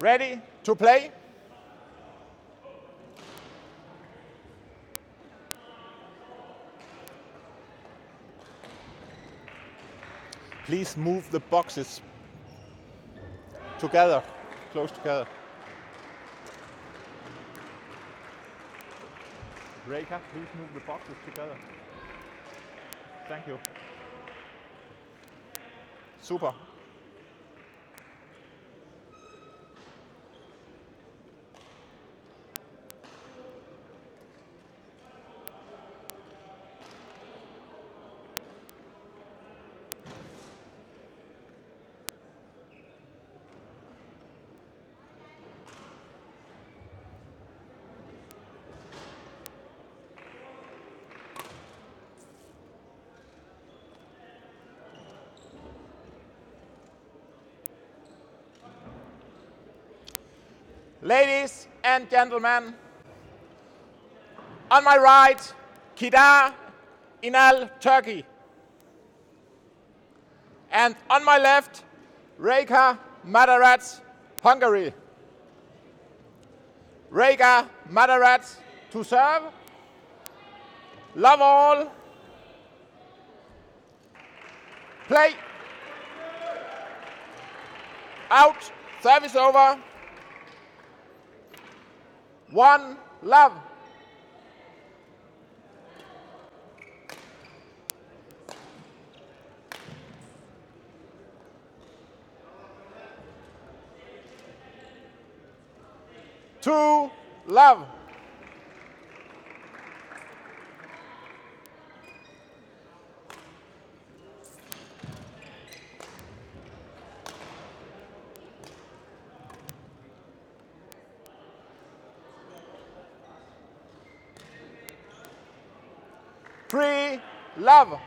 Ready to play? Please move the boxes together, close together. Reka, please move the boxes together. Thank you. Super. Ladies and gentlemen, on my right, Kader Inal, Turkey. And on my left, Reka Madarasz, Hungary. Reka Madarasz to serve. Love all. Play. Out. Service over. One love. Two love. Love.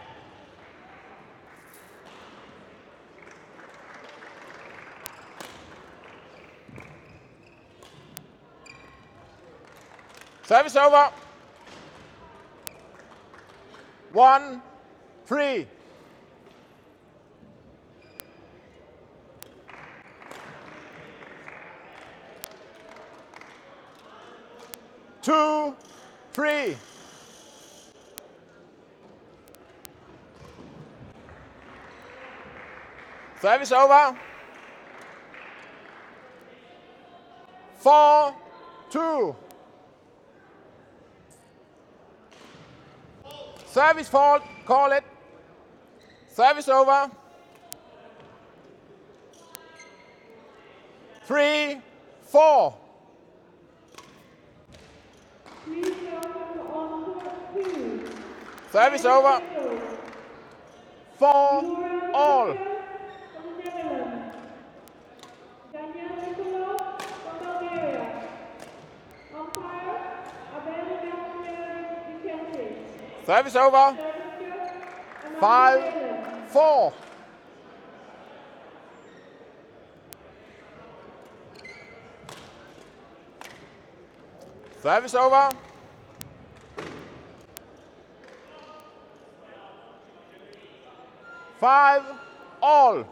Service over. One, three. Two, three. Service over. Four, two. Service fault, call it. Service over. Three, four. Service over. Four, all. Service over. Five, four. Service over. Five, all.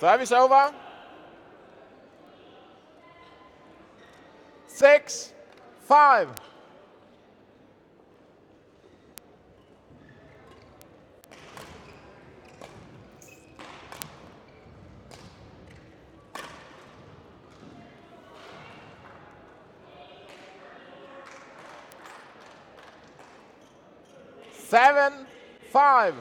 Service over. Six, five. Seven, five.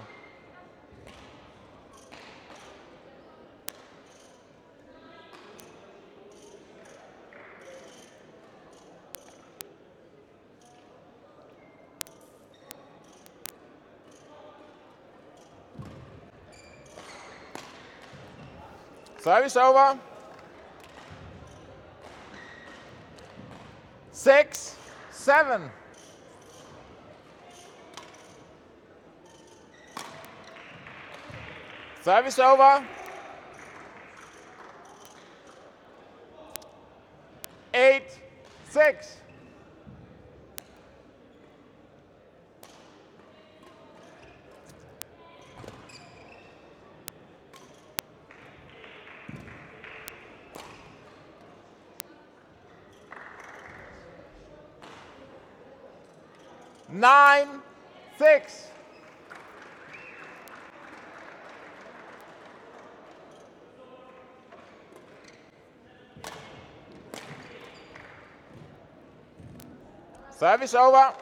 Service over. Six, seven. Service over. Eight, six. nine, six. Service over.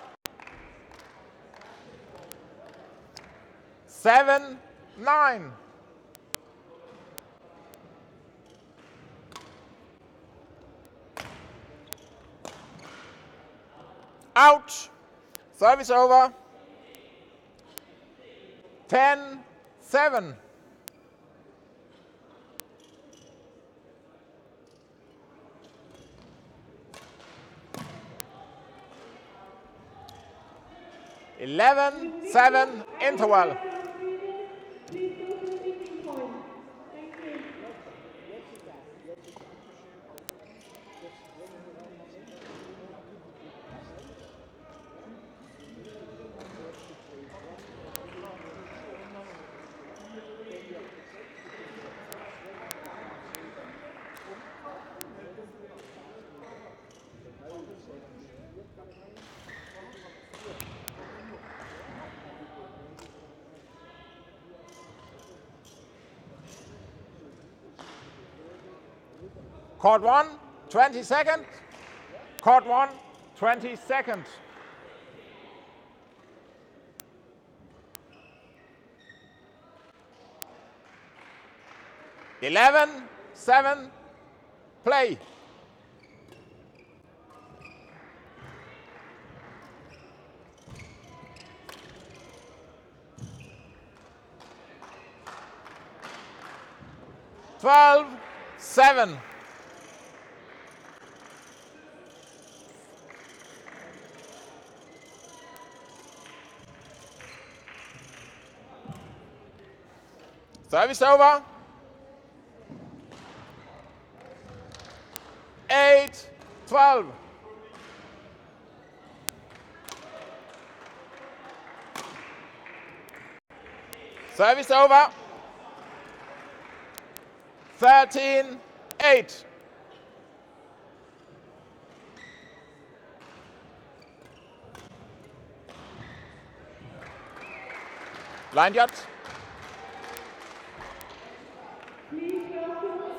Seven, nine. Out. Service over. 10, 7. Eleven, seven, interval. Court 1, 20 seconds. Court 1, 20 seconds. Eleven, seven, play. Twelve, seven. Service over. Eight, 12. Service over. 13, 8. Blind yacht.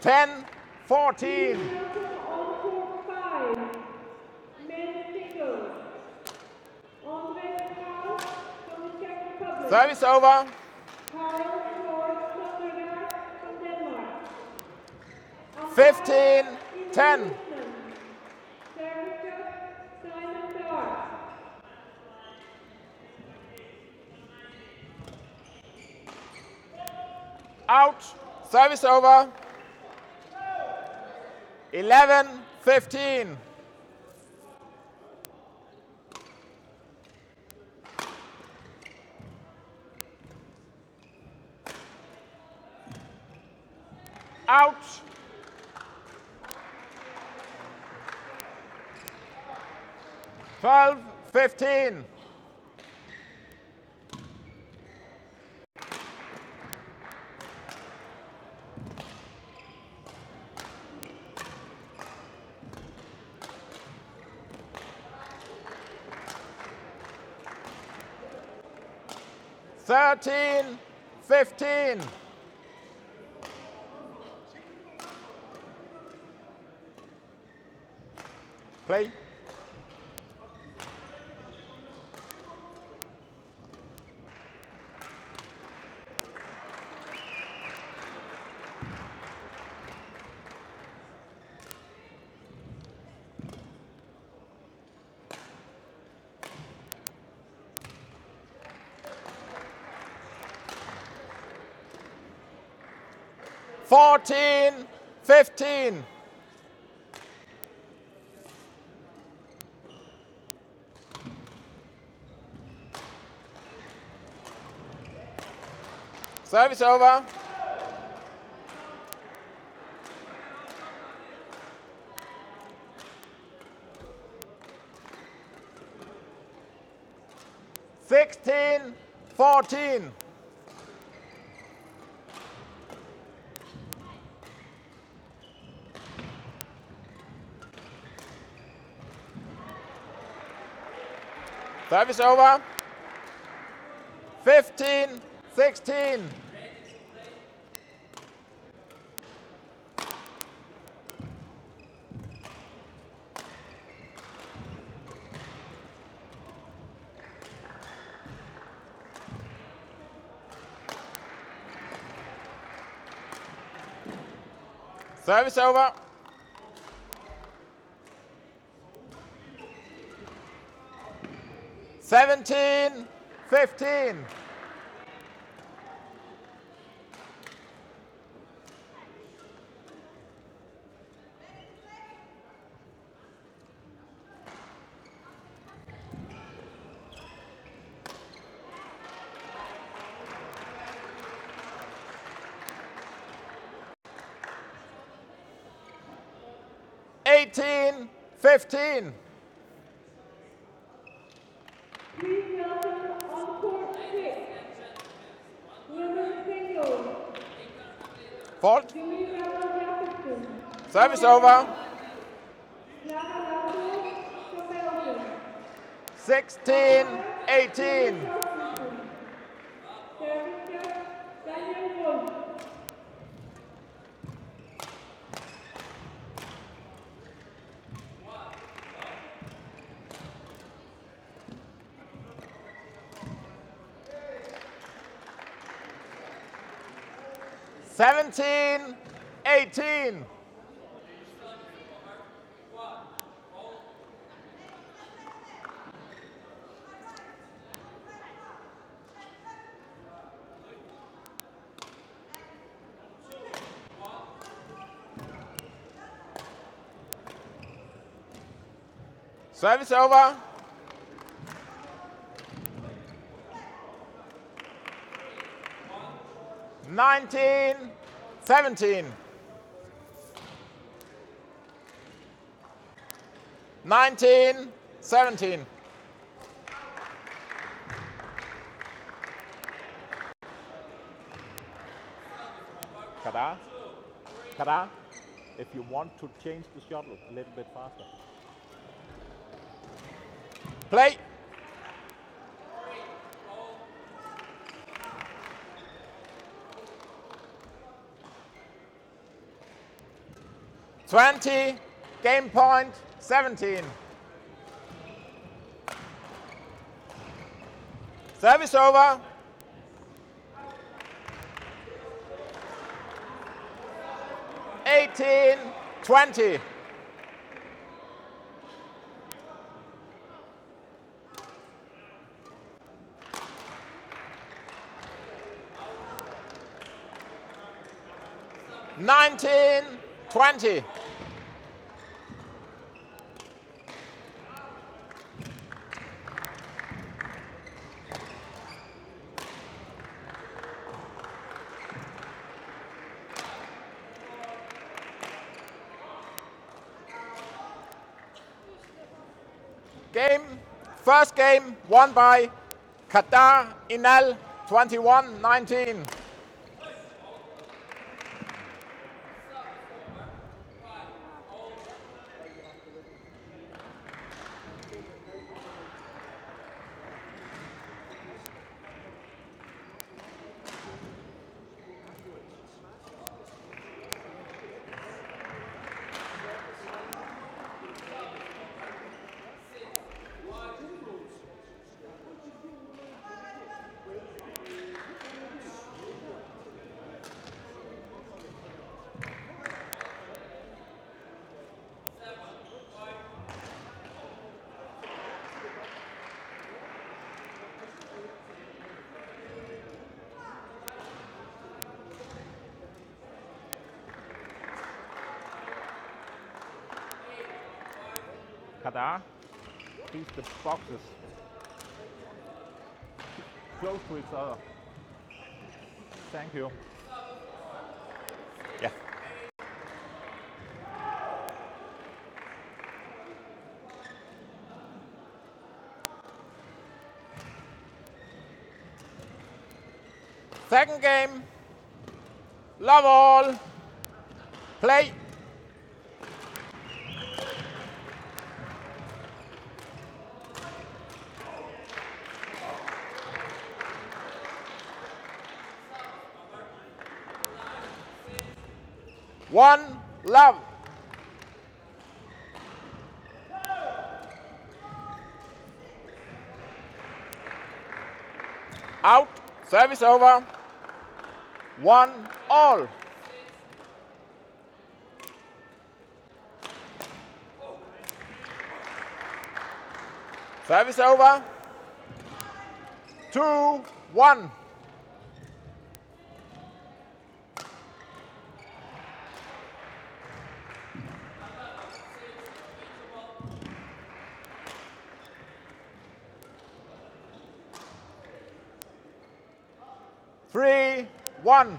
15, 10. Service over. Simon Darr. Out. Service over. 11, 15. Out. Twelve, fifteen. Thirteen, fifteen. Play. 15. Service over. Sixteen, fourteen. Service over. 15, 16. Service over. Seventeen, fifteen. Eighteen, fifteen. Please welcome on court six. Women's singles. Fault. Jimmy Jefferson. Service over. Clara Lasso from Belgium. 16, 18. Service judge Daniel Wolf. Seventeen, eighteen. Service over. Nineteen, seventeen. Nineteen, seventeen. Kader, Kader, if you want to change the shuttle a little bit faster. Play. Twenty, game point, seventeen. Service over. Eighteen, twenty. Nineteen, twenty. Game, first game won by Kader Inal 21-19. Kader, please the boxes close to each other. Thank you. Yeah. Second game. Love all. Play. One love. Out. Service over. One all. Service over. Two, one. Three, one.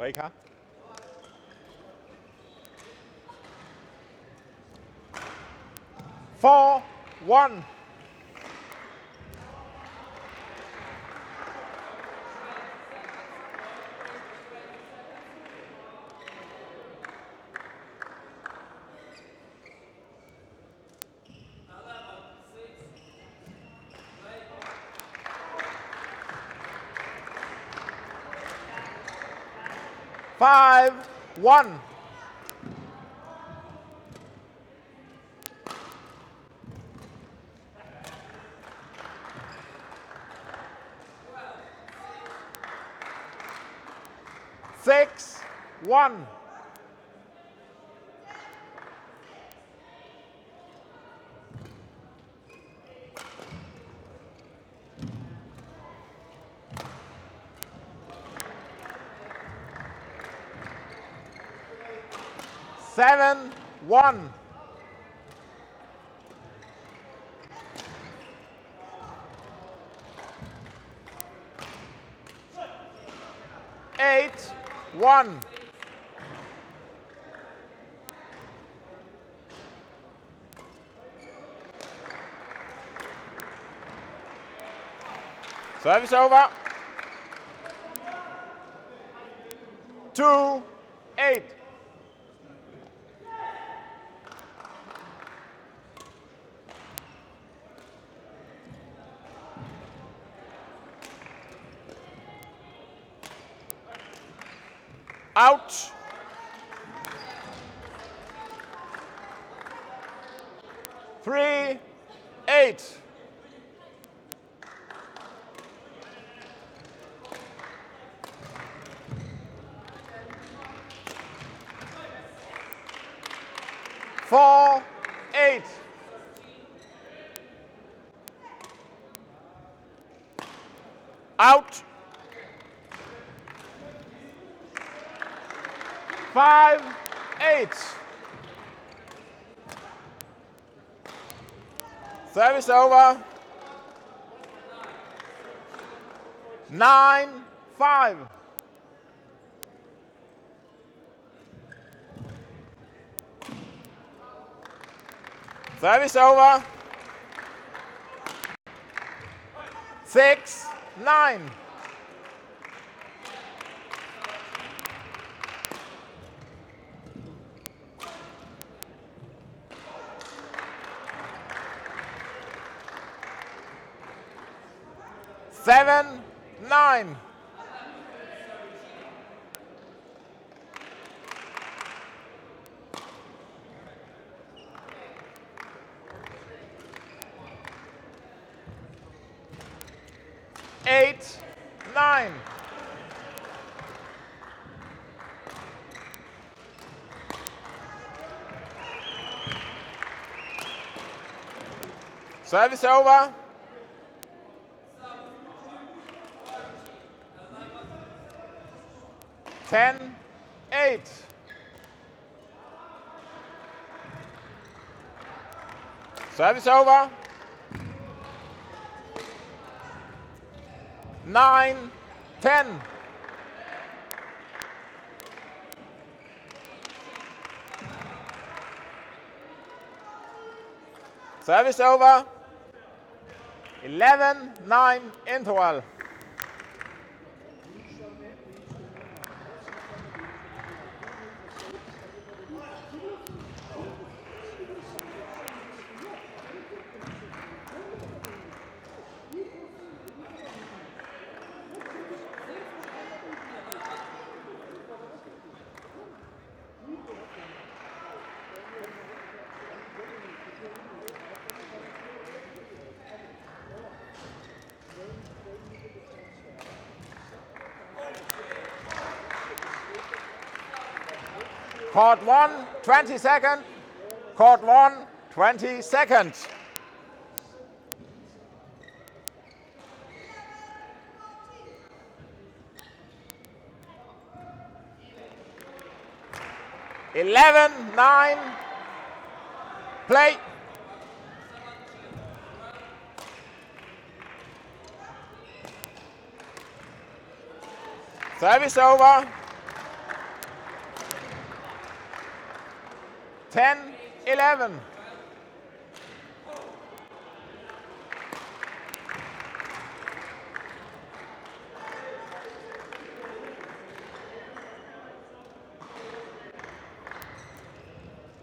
Reka. Four, one. Five, one. Six, one. Seven, one. Eight, one. Service over. Two, eight. Out. Three, eight. Four, eight. Out. Five, eight. Service over. Nine, five. Service over. Six, nine. Seven, nine. Nine. Service over. Ten, eight. Service over. Nine, ten. Service over. 11, 9 interval. Court 1, 20 second. Court 1, 20 second. Eleven, nine, play. Service over. 10, 11.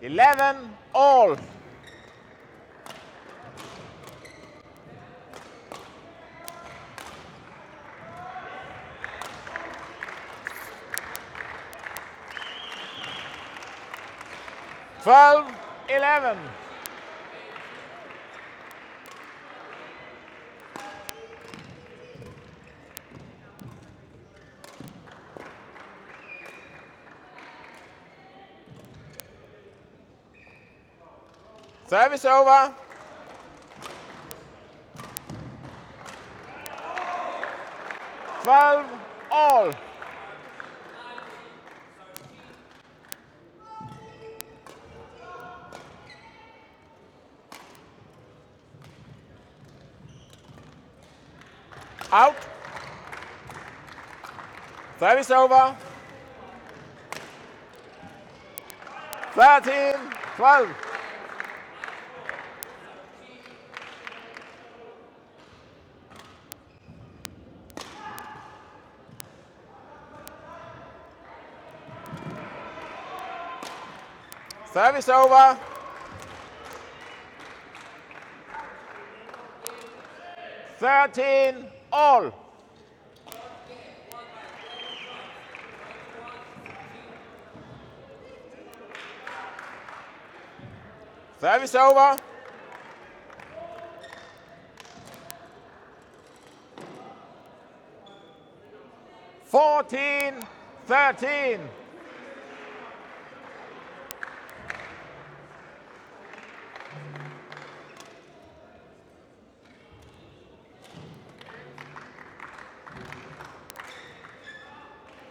Eleven all. Twelve, eleven. Service over. Twelve all. Service over. 13, 12. Service over. Thirteen all. Service over. Fourteen, thirteen.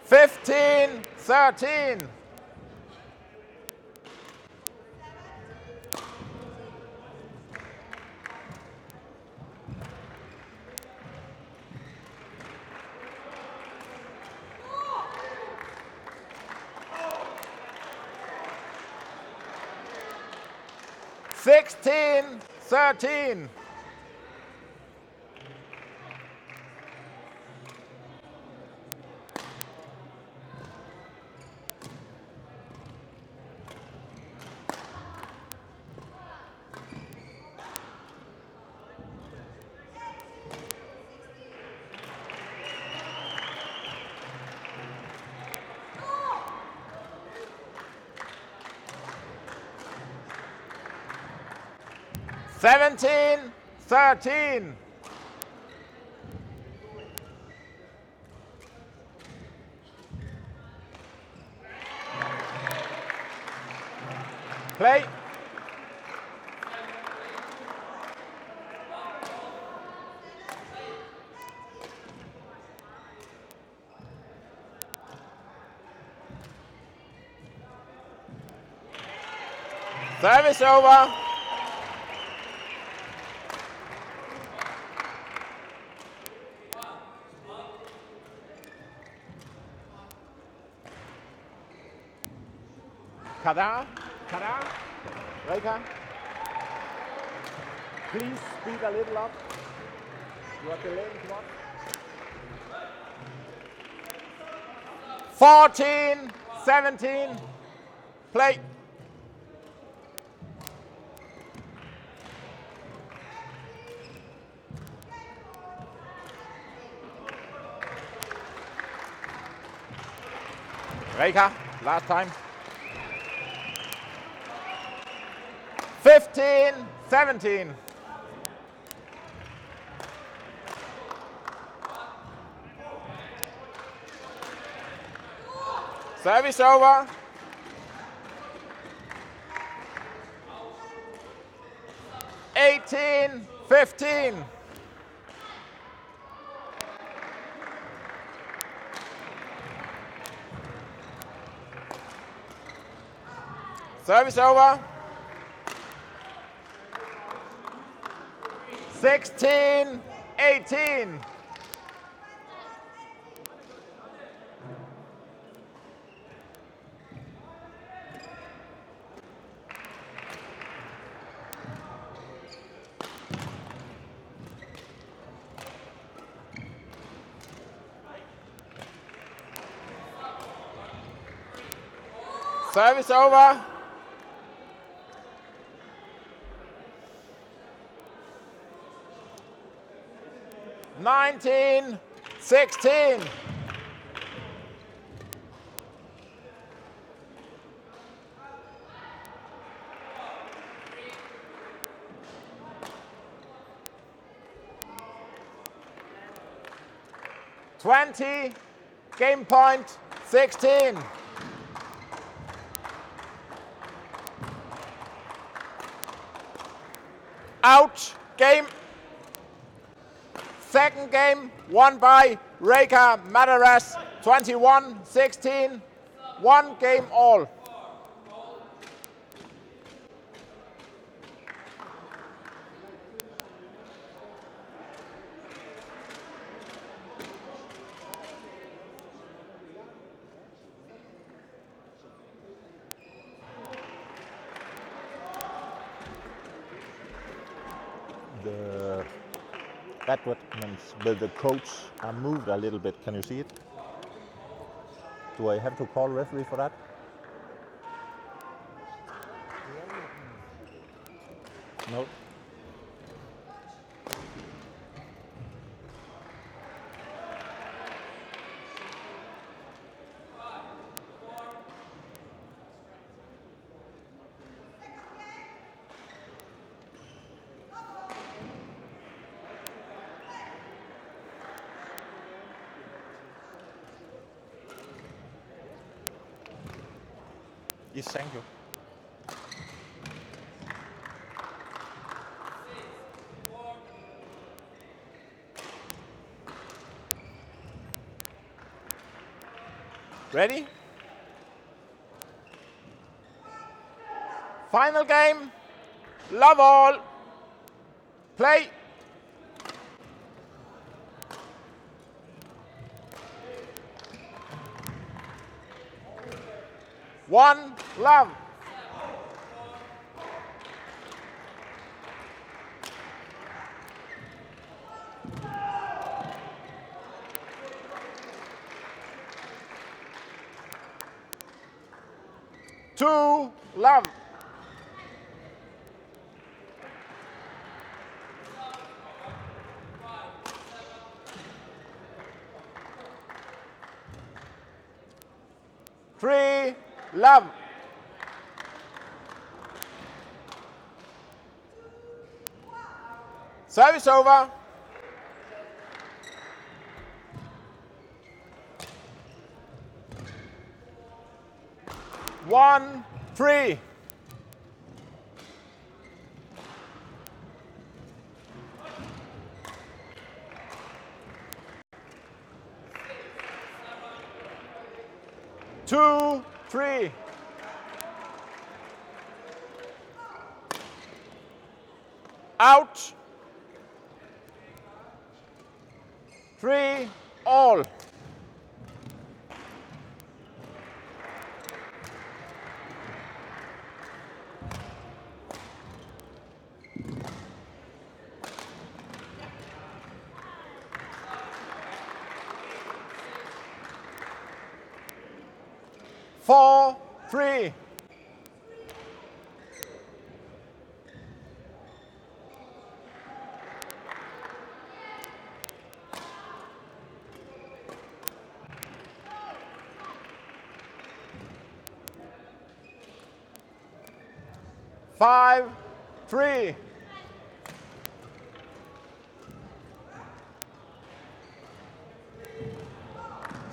Fifteen, thirteen. 13. 17 13. Play. Service over. Kader, Kader, Reka. Please speed a little up. You much. 14, 17. Play. Reka, last time. 15, 17. Service over. Eighteen, fifteen. Service over. Sixteen, eighteen. Service over. Nineteen, sixteen. Twenty, game point, sixteen. Out. Game. Second game won by Reka Madarasz 21 16. One game all. The advertisements with the coach are moved a little bit. Can you see it? Do I have to call referee for that? No. Yes, thank you. Ready? Final game. Love all. Play. One love. Two love. Three love. Service over. One, three. Two, three. Out. Three, all. Four, three. Five, three.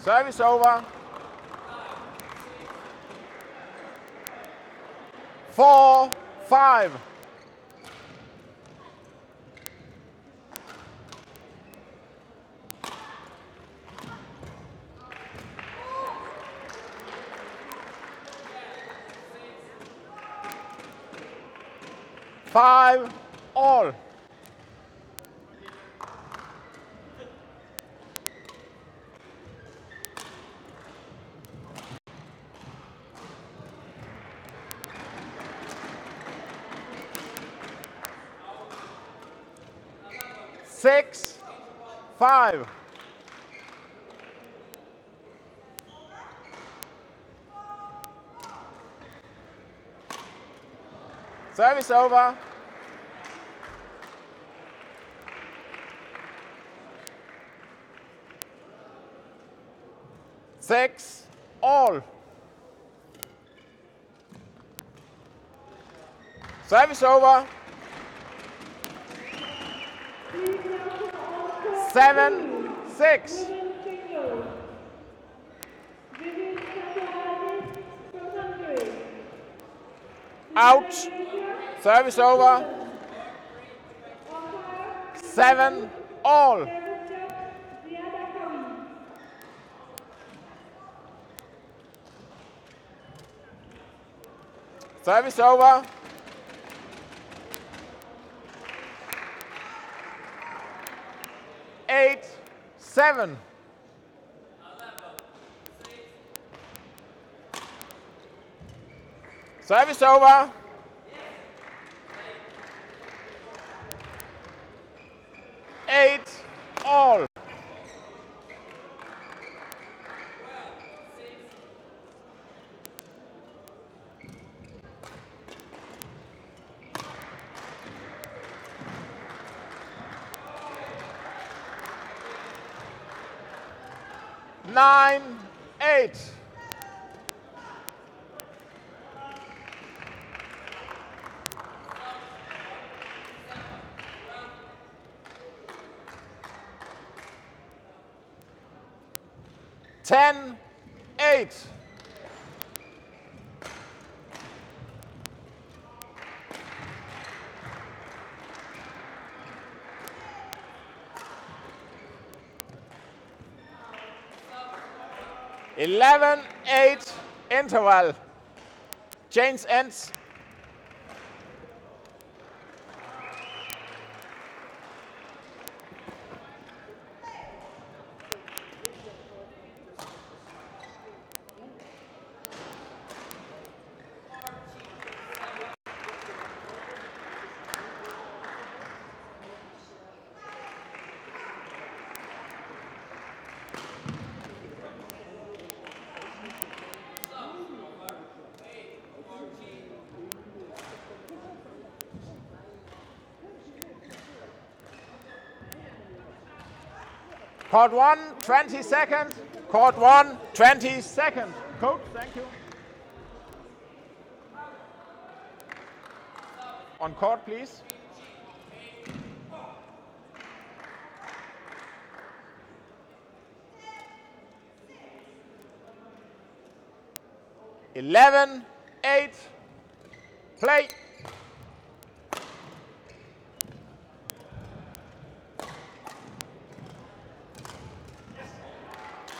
Service over. Four, five. Five, all. Six, five. Service over. Six, all. Service over. Seven, six. Out. Service over. Seven, all. Service over. Eight, seven. Service over. Eight, all. Nine, eight. 11, 8, interval. Chains ends Court one, 20 seconds. Court one, 20 seconds. Coach, thank you. On court, please. Eleven, eight, play.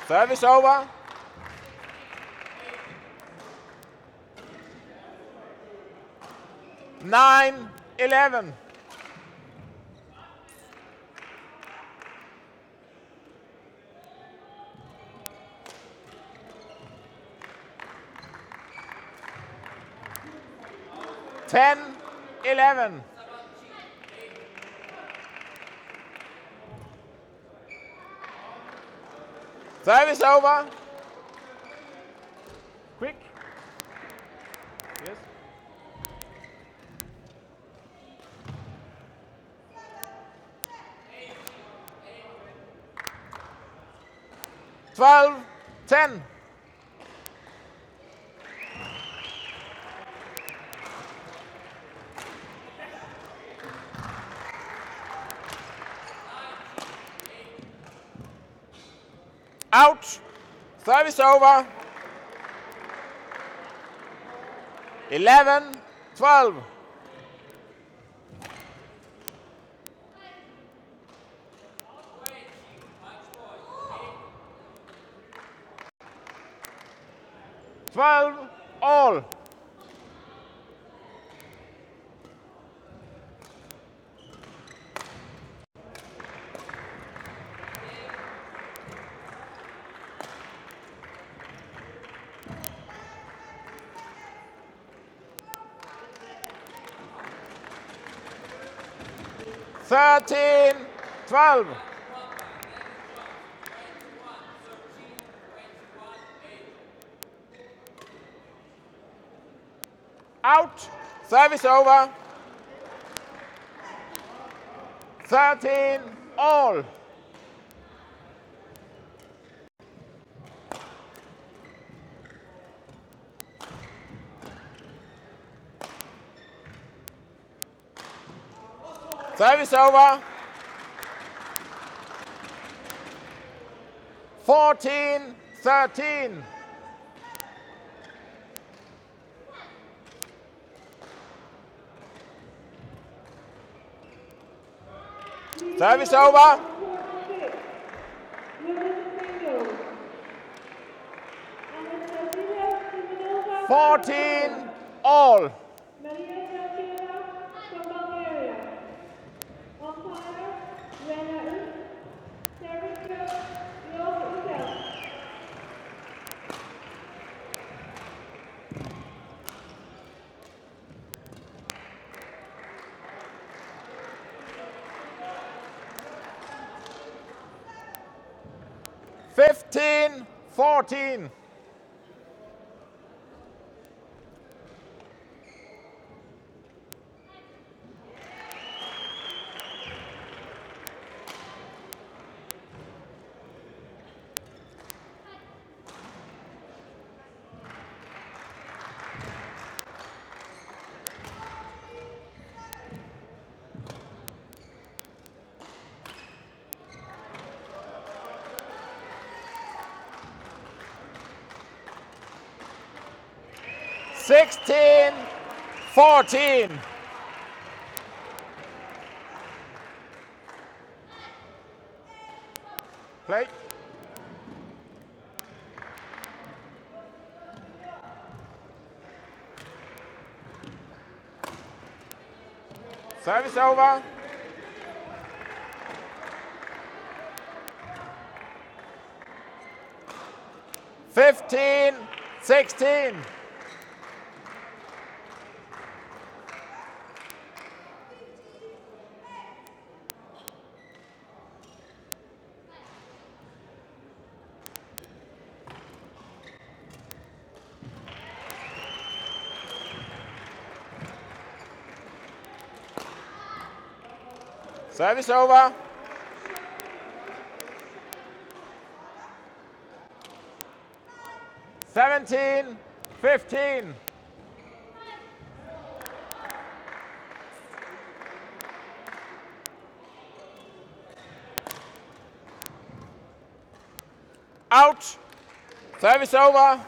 Service over. Nine, eleven. Ten, eleven. Service over. Quick. Yes. Twelve, ten. Out. Service over. 11, 12. Twelve all. Thirteen, twelve. Out. Service over. 13 all. Service over. 14 13. Service over. 14. 14. Play. Service over. Fifteen, sixteen. Service over. Seventeen, fifteen. Out. Service over.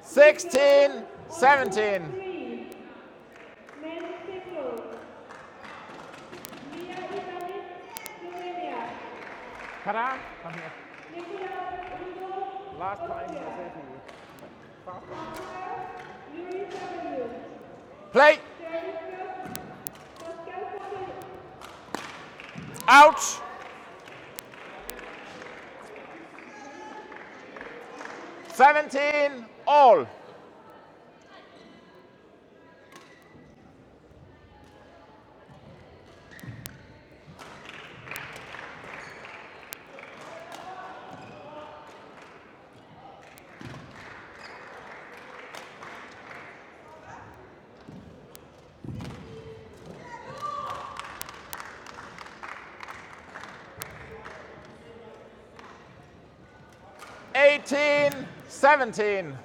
16, 17. Out. Seventeen all. 18 17.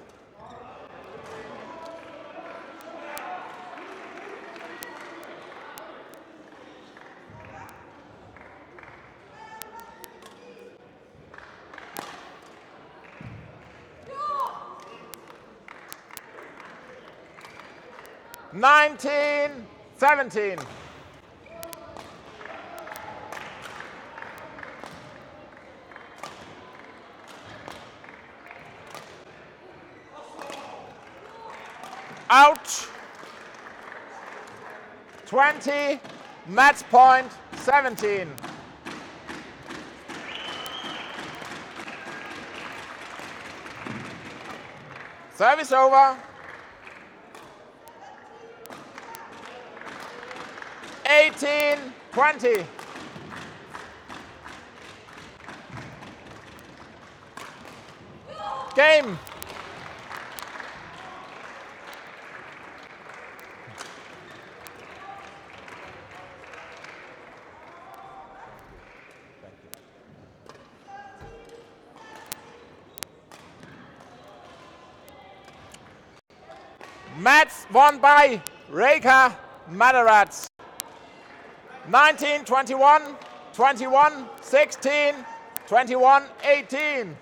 Nineteen, seventeen. Out. 20, match point 17. Service over. 18, 20. Game. Match won by Reka Madarasz. 19 21, 21 16, 21 18.